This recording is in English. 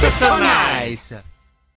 This is so nice!